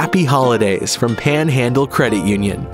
Happy holidays from Panhandle Credit Union.